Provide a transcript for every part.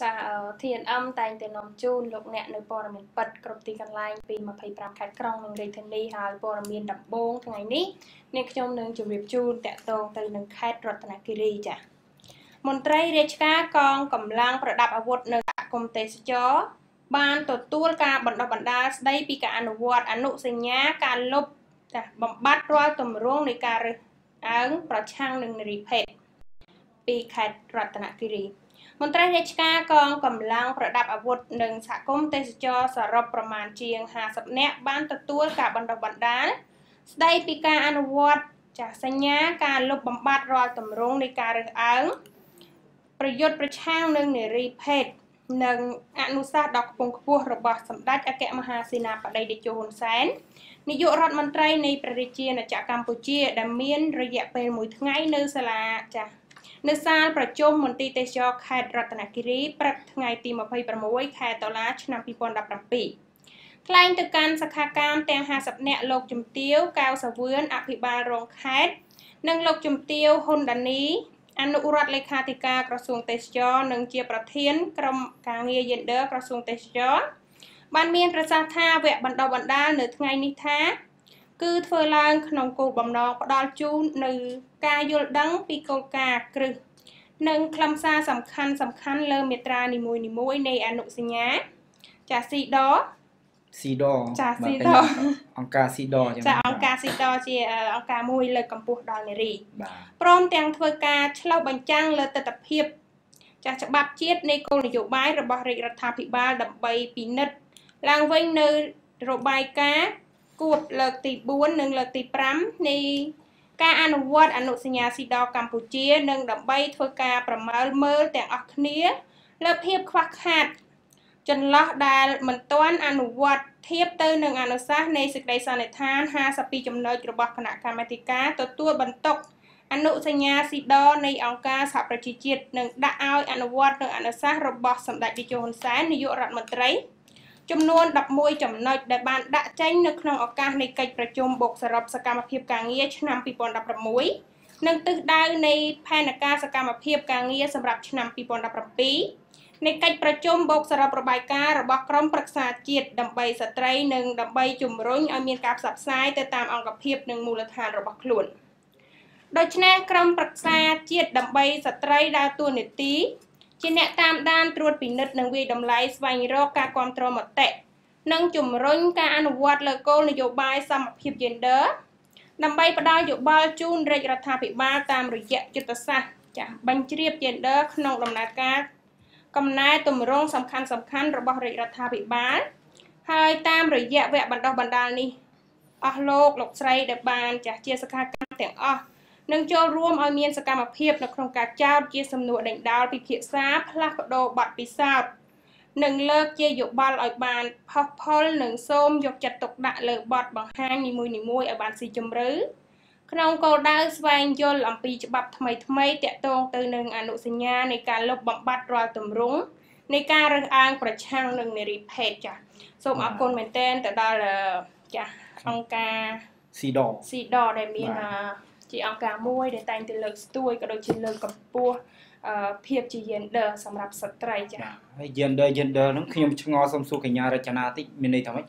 ចា TNM តែងតែនាំជូនលោកអ្នកនៅព័ត៌មានពិតគ្រប់ទីកន្លែងពី25ខេត្តក្រុងនិងរាជធានីហើយព័ត៌មានដំបូងថ្ងៃនេះនាងខ្ញុំនឹងជម្រាបជូនតកតងទៅនឹងខេត្តរតនគិរីចាមន្ត្រីរាជការកងកម្លាំងប្រដាប់អាវុធនៅសហគមន៍ទេសចរបានទទួលការបណ្ដុះបណ្ដាលស្ដីពីការអនុវត្តអនុសញ្ញាការលុបចាបំបត្តិរាល់ទម្រង់នៃការរើសអើងប្រឆាំងនឹងនារីភេទពីខេត្តរតនគិរី មន្ត្រីរាជការកងកម្លាំងប្រដាប់អាវុធនិងសហគមន៍ទេសចរសរុបប្រមាណជាង50នាក់បានទទួលការបណ្ដុះបណ្ដាលស្ដីពីការអនុវត្តចាស់សញ្ញាការលុបបំបាត់រាល់ទម្រង់នៃការរើសអើងប្រយុទ្ធប្រឆាំងនឹងនារីភេទនិងអនុសាសន៍ដ៏ខ្ពង់ខ្ពស់របស់សម្ដេចអគ្គមហាសេនាបតីតេជោហ៊ុនសែននាយករដ្ឋមន្ត្រីនៃព្រះរាជាណាចក្រកម្ពុជាដែលមានរយៈពេល1ថ្ងៃនៅសាលាចាស់ នៅសាលប្រជុំមន្ទីរទេសចរខេត្តរតនគិរីព្រឹកថ្ងៃទី26ខែតុលាឆ្នាំ2017ថ្លែងទៅកាន់សខាកាមទាំង50នាក់លោកជំទាវកៅសាវឿនអភិបាលរងខេត្តនិងលោកជំទាវហ៊ុនដានីអនុរដ្ឋលេខាធិការក្រសួងទេសចរនិងជាប្រធានក្រុមការងារយេនឌ័រក្រសួងទេសចរបានមានប្រសាសន៍ថាវគ្គបណ្ដុះបណ្ដាលនៅថ្ងៃនេះថា គឺធ្វើឡើងក្នុងគោលបំណងផ្ដល់ជូននៅការយល់ដឹងពីគោលការណ៍គ្រឹះនិងខ្លឹមសារសំខាន់សំខាន់លើមាត្រានីមួយៗនៃអនុសញ្ញាចាស៊ីដស៊ីដចាស៊ីដអង្គការស៊ីដចាអង្គការស៊ីដជាអង្គការមួយលើកកម្ពស់ដល់នារីព្រមទាំងធ្វើការឆ្លុះបញ្ចាំងលើទស្សនវិជ្ជាចាស់ច្បាប់ជាតិនៃគោលនយោបាយរបស់រាជរដ្ឋាភិបាលដើម្បីពិនិត្យឡើងវិញនៅរបាយការណ៍ គួបលើកទី4និងលើកទី5នៃការអនុវត្តអនុសញ្ញាស៊ីដកម្ពុជានិងដើម្បីធ្វើការប្រមើលមើលទាំងអស់គ្នាលើភាពខ្វះខាតចន្លោះដែលមិនទាន់អនុវត្តធៀបទៅនឹងអនុសាសន៍នៃសេចក្តីសន្និដ្ឋាន52ចំណុចរបស់គណៈកម្មាធិការទទួលបន្ទុកអនុសញ្ញាស៊ីដនៃអង្គការសហប្រជាជាតិនិងដាក់ឲ្យអនុវត្តនៅអនុសាសន៍របស់សម្ដេចតេជោហ៊ុនសែននាយករដ្ឋមន្ត្រី ចំនួន11ចំណុចដែលបានដាក់ចេញនៅក្នុងឱកាសនៃកិច្ចប្រជុំបូកសរុបសកម្មភាពការងារឆ្នាំ2016និងទិសដៅនៃផែនការសកម្មភាពការងារសម្រាប់ឆ្នាំ2017នៃកិច្ចប្រជុំបូកសរុបរបាយការណ៍របស់ក្រមប្រឹក្សាជាតិដើម្បីស្ត្រីនិងដើម្បីជំរុញឲ្យមានការផ្សព្វផ្សាយទៅតាមអង្គភាពនិងមូលដ្ឋានរបស់ខ្លួនដូច្នេះក្រមប្រឹក្សាជាតិដើម្បីស្ត្រីដើរតួនាទី ជាអ្នកតាមដានត្រួតពិនិត្យនិងវិយតម្លៃស្វែងរកការគ្រប់គ្រងមតិនិងជំរុញការអនុវត្តលើគោលនយោបាយសមភាព gender ដើម្បីផ្ដល់យោបល់ជូនរាជរដ្ឋាភិបាលតាមរយៈយុទ្ធសាស្ត្រចាស់បញ្ជ្រាប gender ក្នុងដំណើរការកំណែទម្រង់សំខាន់សំខាន់របស់រាជរដ្ឋាភិបាលហើយតាមរយៈវគ្គបណ្ដុះបណ្ដាលនេះអស់លោកលោកស្រីដែលបានចាស់ជាសកម្មទាំងអស់ និងចូលរួមឲ្យមានសកម្មភាពនៅក្នុងការចោទជាសំណួរដេញដោលពិភាក្សាផ្លាស់ប្ដូរបទពិសោធន៍និងលើកជាយោបល់ឲ្យបានផុសផុលនិងសូមយកចិត្តទុកដាក់លើបទបង្ហាញនីមួយៗឲ្យបានស៊ីជម្រៅក្នុងគោលដៅស្វែងយល់អំពីច្បាប់ថ្មីថ្មីតាក់ទងទៅនឹងអនុសញ្ញានៃការលុបបំបាត់រាល់ទម្រង់នៃការរើសអើងប្រឆាំងនឹងនារីភេទចា៎សូមអរគុណមែនទែនទៅដល់ចាស់អង្គការស៊ីដស៊ីដដែលមាន ជាអង្គការមួយដែលតែងតែលើកស្ទួយក៏ដូចជាលើកកម្ពស់អឺភាពជា gender សម្រាប់ស្ត្រីចា៎ហើយ gender gender ហ្នឹងខ្ញុំឆ្ងល់សុំសួរកញ្ញារចនាតិចមានន័យថាម៉េច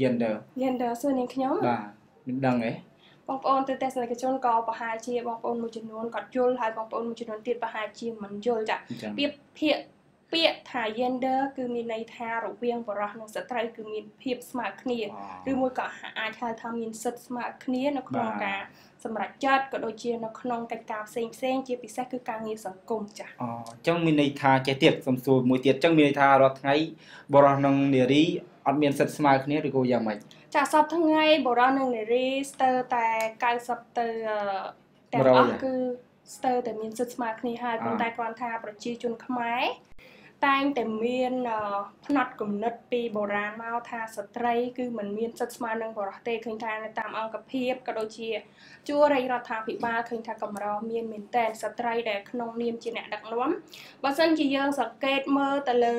gender gender សួរនាងខ្ញុំបាទមិនដឹងទេបងប្អូនទស្សនិកជនក៏ប្រហែលជាបងប្អូនមួយចំនួនគាត់យល់ហើយបងប្អូនមួយចំនួនទៀតប្រហែលជាមិនយល់ចា៎ពាក្យភាក ពាក្យថា gender គឺមានន័យថារវាងបរិសុទ្ធនិងស្ត្រីគឺមានភាពស្មើគ្នាឬមួយក៏អាចហៅថាមានសិទ្ធិស្មើគ្នានៅក្នុងការសម្រាប់ចាត់ក៏ដូចជានៅក្នុងកិច្ចការផ្សេងផ្សេងជាពិសេសគឺការងារសង្គមចា៎អូអញ្ចឹងមានន័យថាចេះទៀតសំសួរមួយទៀតអញ្ចឹងមានន័យថារាល់ថ្ងៃបរិសុទ្ធនិងនារីអត់មានសិទ្ធិស្មើគ្នាឬក៏យ៉ាងម៉េចចាសពថ្ងៃបរិសុទ្ធនិងនារីស្ទើរតែ90ទៅទាំងអស់គឺស្ទើរតែមានសិទ្ធិស្មើគ្នាហើយប៉ុន្តែគ្រាន់ថាប្រជាជនខ្មែរ តែងតែមានផ្នត់គំនិតពីបុរាណមកថាស្ត្រីគឺមិនមានសិទ្ធិស្មើនឹងបុរសទេឃើញថានៅតាមអង្គភាពក៏ដូចជាជួររាជរដ្ឋាភិបាលឃើញថាកម្រមានមែនតែនស្ត្រីដែលក្នុងនាមជាអ្នកដឹកនាំបើសិនជាយើងសង្កេតមើលទៅលើ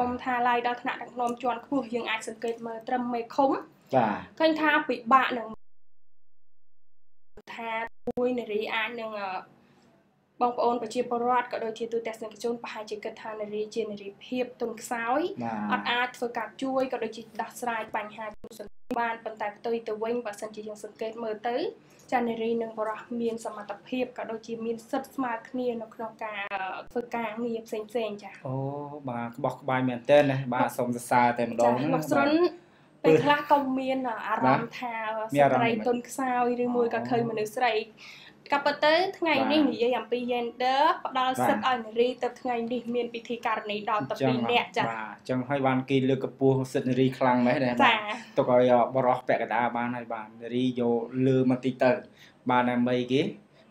កុំថាឡាយដល់ថ្នាក់ដឹកនាំជាន់ខ្ពស់យើងអាចសង្កេតមើលត្រឹមមេឃុំបាទឃើញថាពិបាកនឹងថាមួយនារីអាចនឹង បងប្អូនប្រជាពលរដ្ឋក៏ដូចជាទូទាំងសង្គមជនប្រហែលជាគិតថានារីជានារីភាពទុនខ្សោយអត់អាចធ្វើការជួយក៏ដូចជាដោះស្រាយបញ្ហាជំនឿបានប៉ុន្តែផ្ទុយទៅវិញបើសិនជាយើងសង្កេតមើលទៅចានារីនិងបរិះមានសមត្ថភាពក៏ដូចជាមានសិទ្ធិស្មើគ្នានៅក្នុងការធ្វើការងារផ្សេងផ្សេងចាអូបាទក្បោះក្បាយមែនតើណាបាទសូមសរសើរតែម្ដងហ្នឹងលោកស្រុនពេលខ្លះក៏មានអារម្មណ៍ថាស្ត្រីទុនខ្សោយឬមួយក៏ឃើញមនុស្សស្រី ក៏ប៉ុន្តែថ្ងៃនេះនិយាយអំពី gender ផ្ដល់សិទ្ធិឲ្យនារីទៅថ្ងៃនេះមានពិធីការនីដល់ទៅ2នាក់ចា៎បាទអញ្ចឹងហើយបានគេលើកកម្ពស់សិទ្ធិនារីខ្លាំងម៉េះដែរចា៎ទុកឲ្យបរោះពាក់កណ្ដាលបានហើយបាទនារីយកលើមកតិចទៅបានដើម្បីគេ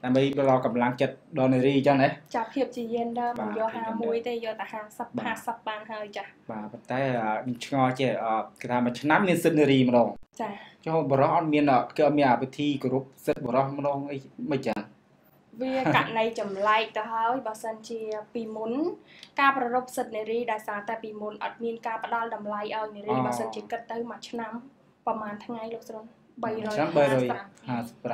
ដើម្បីផ្ដល់កម្លាំងចិត្តដល់នារីអញ្ចឹងណាចាភាពជា gender មិនយក51ទេយកតែ50 50បានហើយចាបាទប៉ុន្តែឆ្ងល់ចេះគេថាមួយឆ្នាំមានសិទ្ធិនារីម្ដង ចាចុះបរោះអត់មានគឺអត់មានអាពិធីគោរពសិទ្ធិបរោះម្ដងអីមិនចឹងវាករណីចម្លែកទៅហើយបើសិនជាពីមុន ការប្ររពសិទ្ធិនារីដោយសារតែពីមុនអត់មានការផ្ដល់តម្លៃឲ្យនារីបើសិនជាគិតទៅមួយឆ្នាំប្រហែលថ្ងៃលោកស្រុន355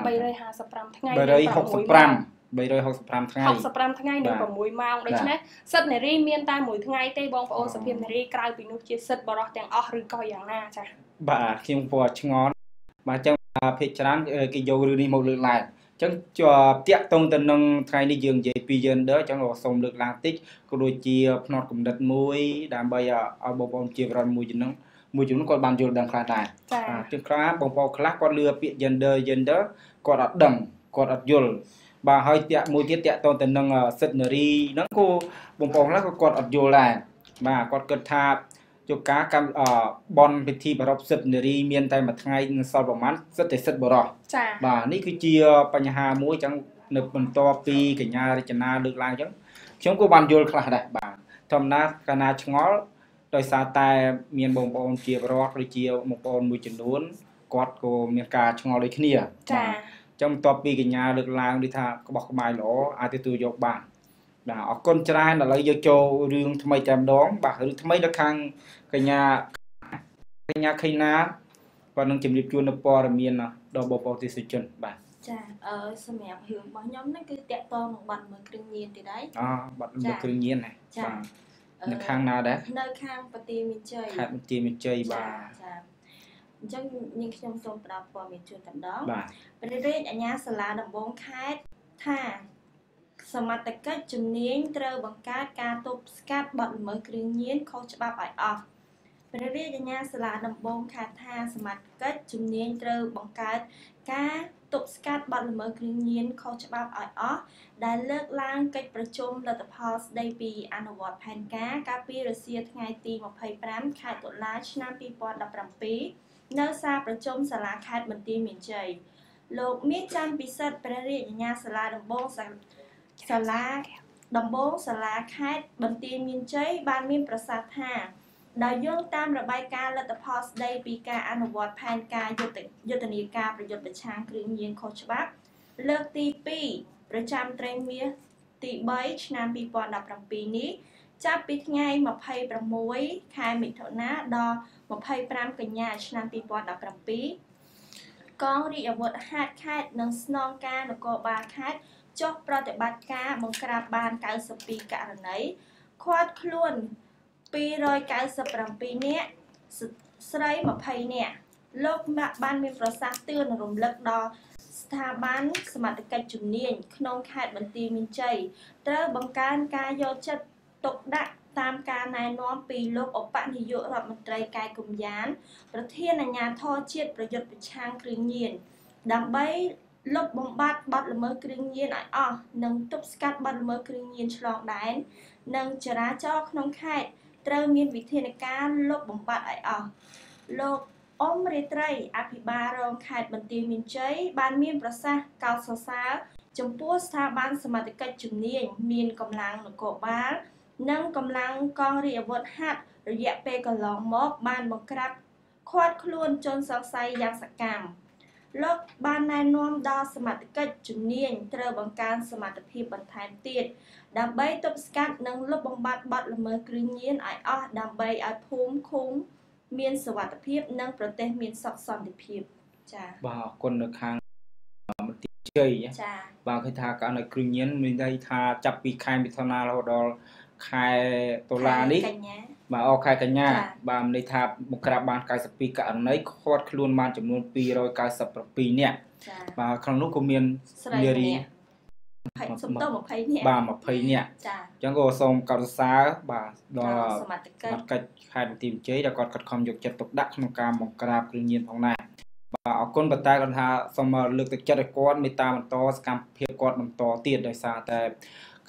355ថ្ងៃ365 365ថ្ងៃ65ថ្ងៃនិង6ម៉ោងដូច្នេះសិទ្ធិនារីមានតែមួយថ្ងៃទេបងប្អូនសភាពនារីក្រៅពីនោះជាសិទ្ធិបរិសទាំងអស់ឬក៏យ៉ាងណាចា៎ បាទខ្ញុំពណ៌ឆ្ងល់បាទអញ្ចឹងភាគច្រើនគេយករឿងនេះមកលើកឡើងអញ្ចឹងជាប់តាក់តងទៅនឹងថ្ងៃនេះយើងនិយាយពី gender អញ្ចឹងសូមលើកឡើងតិចក៏ដូចជាផ្នត់គំនិតមួយ ដើម្បីឲ្យបងប្អូនជាប្រវត្តិមួយជំនឿមួយចំនួនគាត់បានយល់ដឹងខ្លះដែរចា៎ជាខ្លះបងប្អូនខ្លះគាត់លឺពាក្យ gender gender គាត់អត់ដឹងគាត់អត់យល់បាទហើយតាក់មួយទៀតតាក់តទៅនឹងសិទ្ធិនារីហ្នឹងគូបងប្អូនខ្លះក៏គាត់អត់យល់ដែរបាទគាត់គិតថា ជួបការកម្មបនពិធីប្រពសិទ្ធនារីមានតែមួយថ្ងៃនឹងសល់ប្រហែលសិទ្ធិតែសិទ្ធិបរោះចា៎បាទនេះគឺជាបញ្ហាមួយចឹងនៅបន្ទាប់ពីកញ្ញារចនាលើកឡើងចឹងខ្ញុំក៏បានយល់ខ្លះដែរបាទធម្មតាកាលណាឆ្ងល់ដោយសារតែមានបងប្អូនជារដ្ឋឬជាបងប្អូនមួយចំនួនគាត់ក៏មានការឆ្ងល់ដូចគ្នាចា៎ចឹងបន្ទាប់ពីកញ្ញាលើកឡើងដូចថាក្បោះក្បាយល្អអាចទទួលយកបាន បាទអរគុណច្រើនឥឡូវយកចូលរឿងថ្មីតែម្ដងបាទរឿងថ្មីនៅខាងកញ្ញាកញ្ញាខេណាបាទនឹងជម្រាបជូននៅព័ត៌មានដល់បងប្អូនទេសជនបាទចាអឺសម្រាប់រឿងរបស់ខ្ញុំហ្នឹងគឺតាក់ទងនឹងបាត់មើលគ្រឿងញៀនទេដែរអូបាត់មើលគ្រឿងញៀនណាបាទនៅខាងណាដែរនៅខាងប្រទីមានជ័យខេត្តប្រទីមានជ័យបាទចាអញ្ចឹងនាងខ្ញុំសូមផ្ដល់ព័ត៌មានជូនតែម្ដងបាទព្រះរាជអាជ្ញាសាលាដំបងខេត្តថា សមត្ថកិច្ចជំនាញត្រូវបង្កើតការទប់ស្កាត់បទល្មើសគ្រឿងញៀនខុសច្បាប់ឲ្យអស់ព្រះរាជអាជ្ញាសាលាដំបងខេត្តថាសមត្ថកិច្ចជំនាញត្រូវបង្កើតការទប់ស្កាត់បទល្មើសគ្រឿងញៀនខុសច្បាប់ឲ្យអស់ដែលលើកឡើងកិច្ចប្រជុំលទ្ធផលស្ដីពីអនុវត្តផែនការកាលពីរសៀលថ្ងៃទី25ខែតុលាឆ្នាំ2017នៅសាលប្រជុំសាលាខេត្តបន្ទាយមានជ័យលោកមានច័ន្ទពិសិដ្ឋព្រះរាជអាជ្ញាសាលាដំបង សាលាដំបងសាលាខេត្តបន្ទាយមានជ័យបានមានប្រសាសន៍ថាដោយយោងតាមរបាយការណ៍លទ្ធផលស្ដីពីការអនុវត្តផែនការយុទ្ធយុទ្ធនាការប្រយុទ្ធប្រឆាំងគ្រឿងញៀនខុសច្បាប់លើកទី2ប្រចាំត្រីមាសទី3ឆ្នាំ2017នេះចាប់ពីថ្ងៃ26ខែមិថុនាដល់25កញ្ញាឆ្នាំ2017កងរាជអាវុធហត្ថខេត្តនិងស្នងការនគរបាលខេត្ត ចុះប្រតិបត្តិការបង្ក្រាបបាន92ករណីឃាត់ខ្លួន297នាក់ស្រី20នាក់លោកបានមានប្រសាសន៍ទឿនរំលឹកដល់ស្ថាប័នសមត្ថកិច្ចជំនាញក្នុងខេត្តបន្ទាយមានជ័យត្រូវបង្កើនការយកចិត្តទុកដាក់តាមការណែនាំពីលោកឧបនាយករដ្ឋមន្ត្រីកែកុំយ៉ាន ប្រធានអាជ្ញាធរជាតិប្រយុទ្ធប្រឆាំងគ្រឿងញៀនដើម្បី លុបបំបាត់បទល្មើសគ្រឿងញៀនឲ្យអស់និងទប់ស្កាត់បទល្មើសគ្រឿងញៀនឆ្លងដែននិងចរាចរណ៍ក្នុងខេត្តត្រូវមានវិធានការលុបបំបាត់ឲ្យអស់លោកអមរាត្រីអភិបាលរងខេត្តបន្ទាយមានជ័យបានមានប្រសាសន៍កោតសរសើរចំពោះស្ថាប័នសមត្ថកិច្ចជំនាញមានកម្លាំងនគរបាលនិងកម្លាំងកងរាជអាវុធហត្ថរយៈពេលកន្លងមកបានបង្ក្រាបឃាត់ខ្លួនជនសង្ស័យយ៉ាងសកម្ម លោកបានណែនាំដល់សមត្ថកិច្ចជំនាញត្រូវបង្កើនសមត្ថភាពបន្ថែមទៀតដើម្បីទប់ស្កាត់និងលុបបំបាត់បទល្មើសគ្រឿងញៀនឲ្យអស់ដើម្បីឲ្យភូមិឃុំមានសុវត្ថិភាពនិងប្រទេសមានសុខសន្តិភាពចា៎បាទអរគុណនៅខាងមន្ទីរជ័យចាបាទឃើញថាករណីគ្រឿងញៀនមានន័យថាចាប់ពីខែមិថុនារហូតដល់ខែតុលានេះកញ្ញា បាទអខែកញ្ញាចា៎បាទមានន័យថាមកក្រាបបាន92ករណីខាត់ខ្លួនបានចំនួន297នាក់ចាបាទក្នុងនោះក៏មានស្រីនាម្រីនាក់20សំដៅ20នាក់បាទ20នាក់ចាអញ្ចឹងក៏សូមកោតសរសើរបាទដដល់ល់សមត្ថកិបាច្ចត់កិច្ចខេត្តបន្ទាយមានជ័យដែលគាត់ខិតខំយកចិត្តទុកដាក់ក្នុងការបង្ក្រាបគ្រឿងញៀនផងដែរ បាទអរគុណប៉ុន្តែគាត់ថាសូមលើកទឹកចិត្តឲ្យគាត់មេត្តាបន្តសកម្មភាពគាត់បន្តទៀតដោយសារតែ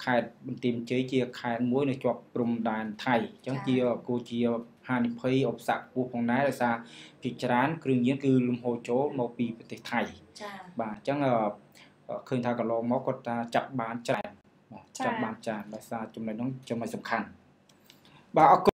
ខេត្តបន្ទាយមានជ័យជាខេត្តមួយនៅជាប់ព្រំដែនថៃអញ្ចឹងជាគូជាហានិភ័យឧបសគ្គខ្ពស់ផងដែរដោយសារភាគច្រើនគ្រឿងញៀនគឺលំហូរចូលមកពីប្រទេសថៃចាបាទអញ្ចឹងអឺឃើញថាកន្លងមកគាត់ថាចាប់បានច្រើនបាទចាប់បានច្រើនដោយសារចំណុចហ្នឹងចំណុចសំខាន់បាទអរគុណ